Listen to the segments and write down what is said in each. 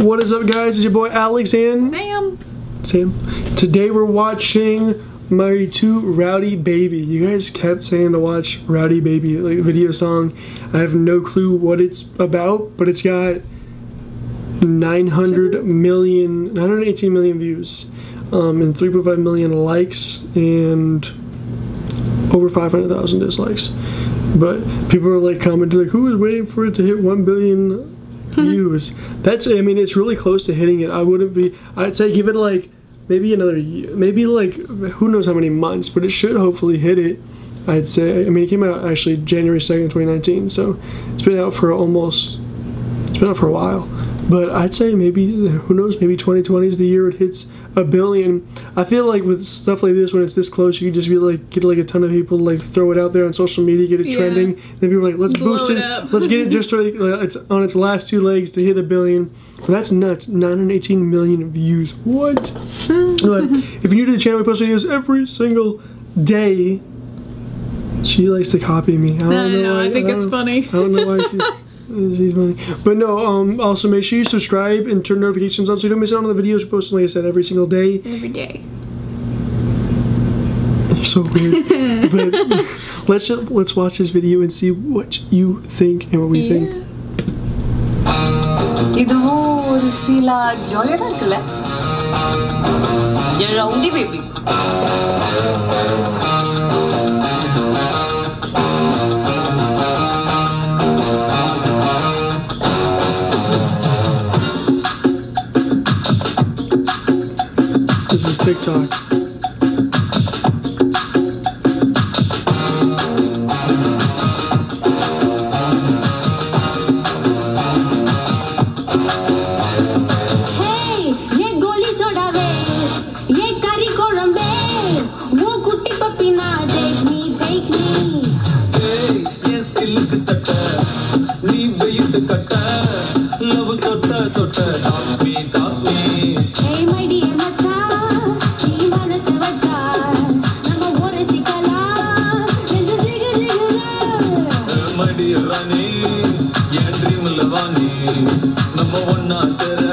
What is up, guys? It's your boy Alex and Sam. Sam. Today we're watching Maari two Rowdy Baby. You guys kept saying to watch Rowdy Baby, like video song. I have no clue what it's about, but it's got 900 million, 918 million views, um, and 3.5 million likes, and over 500,000 dislikes. But people are like commenting like, "Who is waiting for it to hit 1 billion views?" That's, I mean, it's really close to hitting it. I wouldn't be. I'd say give it like maybe another, maybe like who knows how many months, but it should hopefully hit it. I'd say. I mean, it came out actually January 2nd, 2019, so it's been out for almost. It's been out for a while. But I'd say maybe, who knows, maybe 2020 is the year it hits a billion. I feel like with stuff like this, when it's this close, you could just be like, get like a ton of people, like throw it out there on social media, get it Yeah. trending. Then people are like, let's Blow boost it it. let's get it just right, uh, it's on its last two legs to hit a billion. But that's nuts. 918 million views. What? But if you're new to the channel, we post videos every single day. She likes to copy me. I don't I know. know, why- I think it's don't- funny. I don't know why she. She's funny. But no, um, also make sure you subscribe and turn notifications on so you don't miss out on the videos we post, like I said, every single day. Every day. You're so weird. but let's just, let's watch this video and see what you think and what we think. இதுவும் ஒரு ஃபீலா ஜாலியாக தான் இருக்குல்ல என் rowdy baby This மடி ராணி என் ட்ரீம்ல வாணி நம்ம ஒன்னா சேர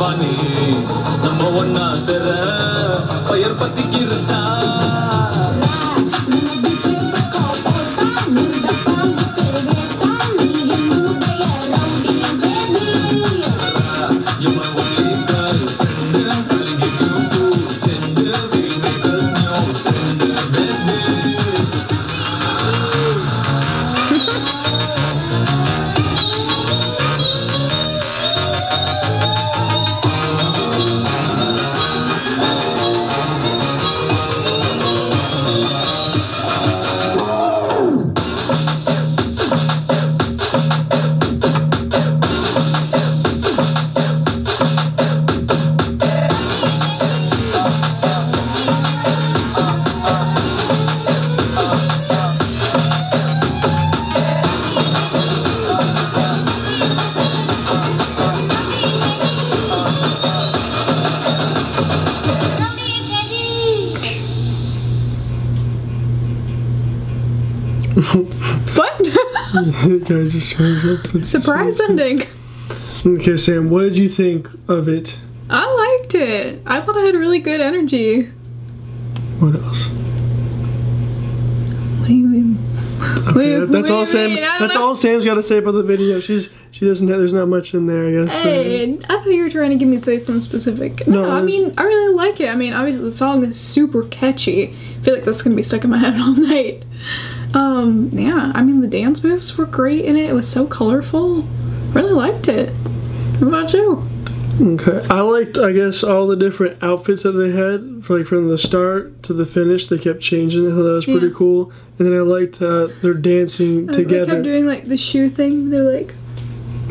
வாணி நம்ம ஒன்னா சேர ஃபயர் பத்திக்கு What? the guy just shows up. Surprise ending. Okay, Sam, what did you think of it? I liked it. I thought I had really good energy. What else? What do you mean? Okay, Wait, that's what all Sam. That's know. all Sam's got to say about the video. She's she doesn't. Have, there's not much in there, I guess. Hey, I thought you were trying to give me to say something specific. No, No, I mean, I really like it. I mean, obviously the song is super catchy. I feel like that's gonna be stuck in my head all night. Um, yeah, I mean the dance moves were great in it. It was so colorful. Really liked it. What about you? Okay, I liked, I guess, all the different outfits that they had, for, like from the start to the finish. They kept changing. I thought that was pretty Yeah. cool. And then I liked uh, their dancing They together kept doing like the shoe thing. They're like,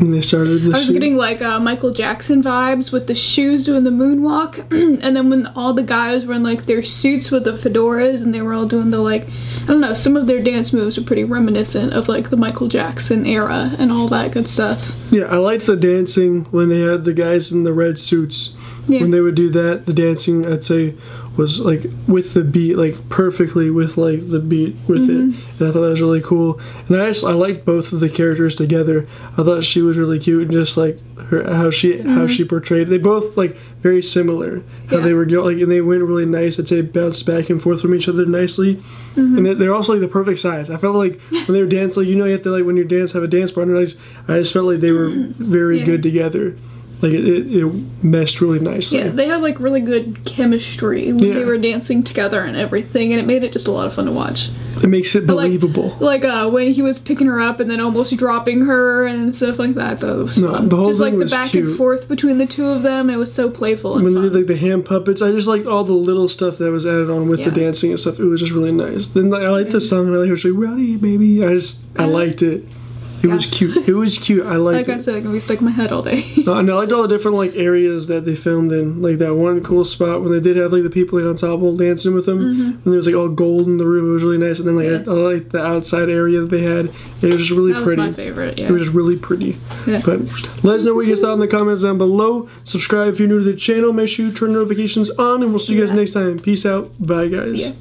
they started. The I was getting like uh, Michael Jackson vibes with the shoes doing the moonwalk, and then when all the guys were in like their suits with the fedoras and they were all doing the like, I don't know, some of their dance moves are pretty reminiscent of like the Michael Jackson era and all that good stuff. Yeah, I liked the dancing when they had the guys in the red suits. Yeah. When they would do that, the dancing I'd say was like with the beat, like perfectly with like the beat with Mm-hmm. it, and I thought that was really cool. And I just I liked both of the characters together. I thought she was really cute, and just like her how she how she portrayed. They both like very similar. How Mm-hmm. Yeah. they were like and they went really nice. I'd say bounced back and forth from each other nicely. Mm-hmm. And they're- they're also like the perfect size. I felt like when they were dancing, like, you know, you have to like when you dance have a dance partner. I just, I just felt like they were very Yeah. good together. Like it, it, it meshed really nicely. Yeah, they had like really good chemistry when Yeah. they were dancing together and everything, and it made it just a lot of fun to watch. It makes it like- believable. Like uh, when he was picking her up and then almost dropping her and stuff like that. That was No, fun. the whole just like thing the back cute. and forth between the two of them. It was so playful and when they did like the hand puppets, I just liked all the little stuff that was added on with the dancing and stuff. It was just really nice. Then like, I liked the song and I like her saying "Rowdy baby." I just I liked it. It was cute. It was cute. I liked like I said, it can be stuck in my head all day. Uh, and I liked all the different like areas that they filmed in. Like that one cool spot when they did have like the people like ensemble dancing with them, and there was like all gold in the room. It was really nice. And then like Mm-hmm. Yeah. I, I liked the outside area that they had. It was just really that was pretty. my favorite. Yeah. It was just really pretty. Yeah. But let us know what you guys thought in the comments down below. Subscribe if you're new to the channel. Make sure you turn notifications on, and we'll see you guys Yeah. next time. Peace out. Bye, guys.